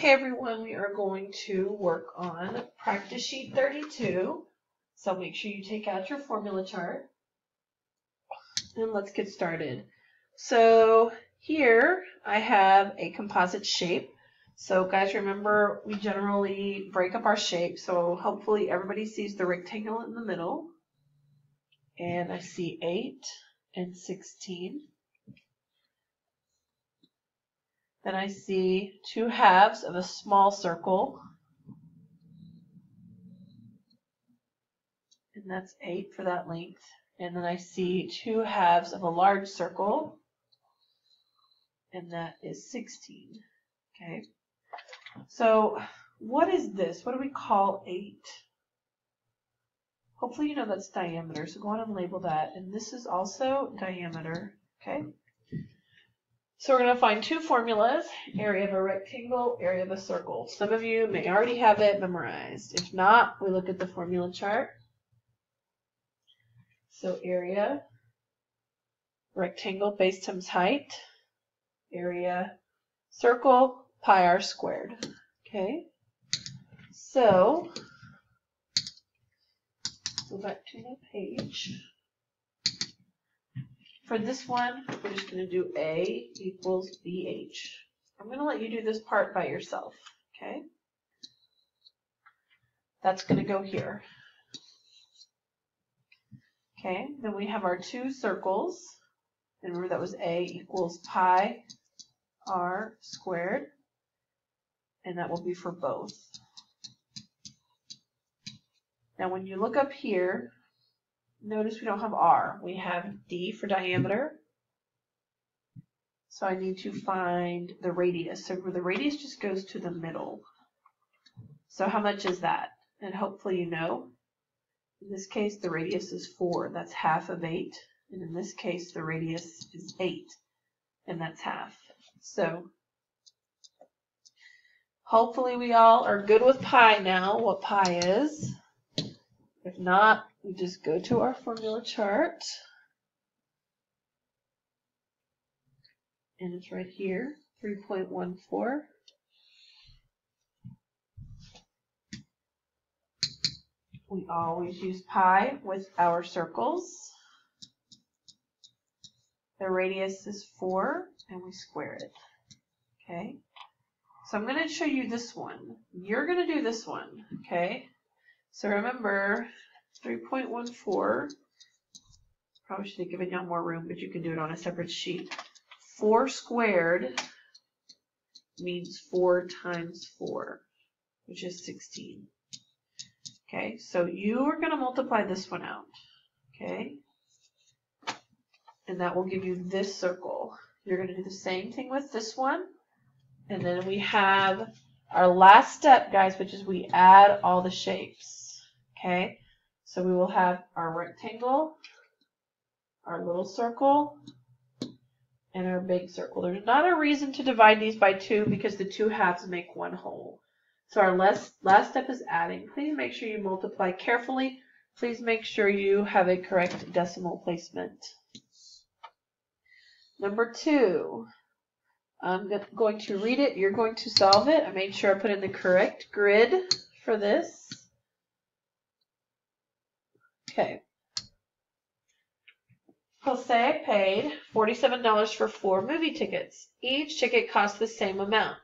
Hey everyone, we are going to work on practice sheet 32. So make sure you take out your formula chart. And let's get started. So here I have a composite shape. So guys, remember we generally break up our shape. So hopefully everybody sees the rectangle in the middle. And I see 8 and 16. Then I see two halves of a small circle. And that's 8 for that length. And then I see two halves of a large circle. And that is 16. Okay. So what is this? What do we call 8? Hopefully you know that's diameter. So go on and label that. And this is also diameter. Okay. So we're going to find two formulas, area of a rectangle, area of a circle. Some of you may already have it memorized. If not, we look at the formula chart. So area, rectangle, base times height, area, circle, pi r squared. Okay, so go back to my page. For this one, we're just going to do A equals BH. I'm going to let you do this part by yourself, okay? That's going to go here. Okay, then we have our two circles. Remember that was A equals pi r squared. And that will be for both. Now when you look up here, Notice we don't have R. We have D for diameter. So I need to find the radius. So the radius just goes to the middle. So how much is that? And hopefully you know. In this case, the radius is 4. That's half of 8. And in this case, the radius is 8. And that's half. So hopefully we all are good with pi now, what pi is. If not, we just go to our formula chart. And it's right here, 3.14. We always use pi with our circles. The radius is 4, and we square it. Okay? So I'm going to show you this one. You're going to do this one. Okay? So remember, 3.14, probably should have given y'all more room, but you can do it on a separate sheet. 4 squared means 4 times 4, which is 16. Okay, so you are going to multiply this one out. Okay, and that will give you this circle. You're going to do the same thing with this one. And then we have our last step, guys, which is we add all the shapes. Okay, so we will have our rectangle, our little circle, and our big circle. There's not a reason to divide these by two because the two halves make one whole. So our last, last step is adding. Please make sure you multiply carefully. Please make sure you have a correct decimal placement. Number two, I'm going to read it. You're going to solve it. I made sure I put in the correct grid for this. Okay. Jose paid $47 for four movie tickets. Each ticket cost the same amount.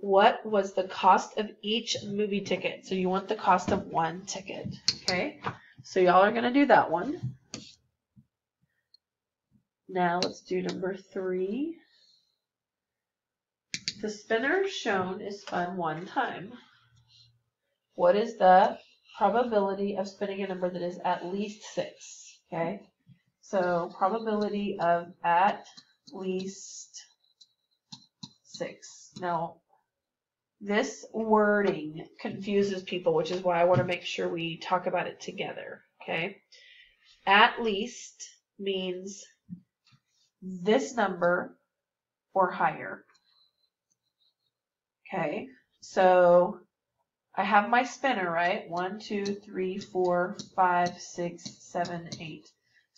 What was the cost of each movie ticket? So you want the cost of one ticket. Okay. So y'all are going to do that one. Now let's do number three. The spinner shown is spun one time. What is the probability of spinning a number that is at least 6. Okay? So probability of at least 6. Now, this wording confuses people, which is why I want to make sure we talk about it together. Okay? At least means this number or higher. Okay? So I have my spinner, right? One, two, three, four, five, six, seven, eight.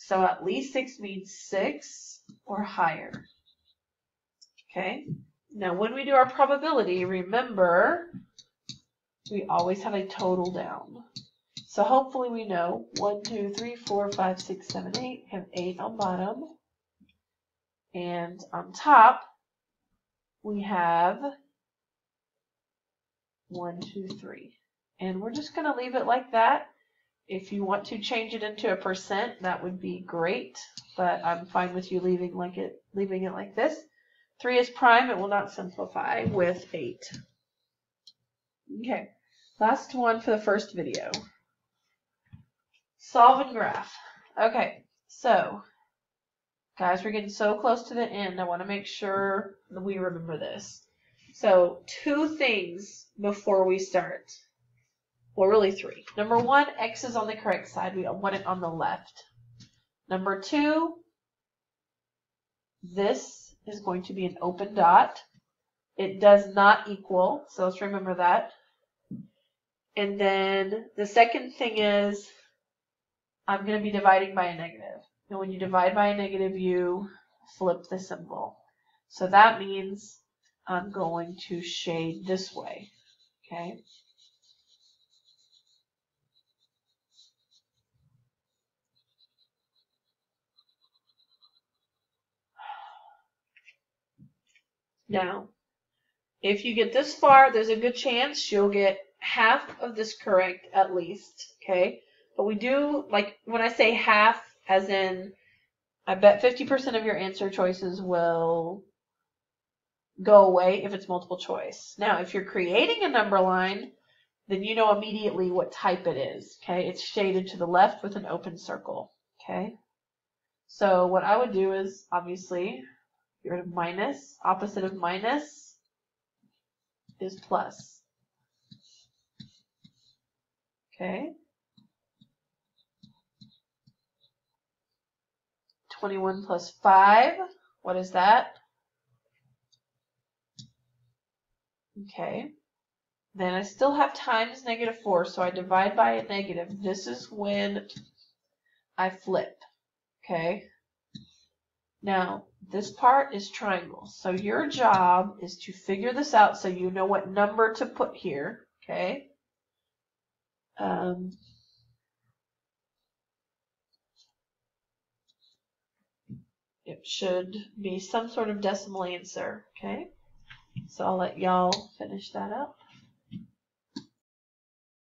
So at least six means six or higher. Okay? Now, when we do our probability, remember, we always have a total down. So hopefully we know 1, 2, 3, 4, 5, 6, 7, 8. have 8 on bottom. And on top, we have 1, 2, 3. And we're just going to leave it like that. If you want to change it into a percent, that would be great. But I'm fine with you leaving like it, leaving it like this. 3 is prime. It will not simplify with 8. Okay. Last one for the first video. Solve and graph. Okay, so guys, we're getting so close to the end. I want to make sure that we remember this. So two things before we start. Well, really three. Number one, X is on the correct side. We want it on the left. Number two, this is going to be an open dot. It does not equal, so let's remember that. And then the second thing is I'm going to be dividing by a negative. And when you divide by a negative, you flip the symbol. So that means I'm going to shade this way. Okay. Now, if you get this far, there's a good chance you'll get half of this correct at least. Okay. But we do, like, when I say half, as in, I bet 50% of your answer choices will go away if it's multiple choice. Now, if you're creating a number line, then you know immediately what type it is. Okay, it's shaded to the left with an open circle. Okay, so what I would do is obviously get rid of minus, opposite of minus is plus. Okay, 21 plus 5. What is that? Okay. Then I still have times negative 4, so I divide by a negative. This is when I flip. Okay. Now, this part is triangle. So your job is to figure this out so you know what number to put here. Okay. Um, It should be some sort of decimal answer, okay? So I'll let y'all finish that up.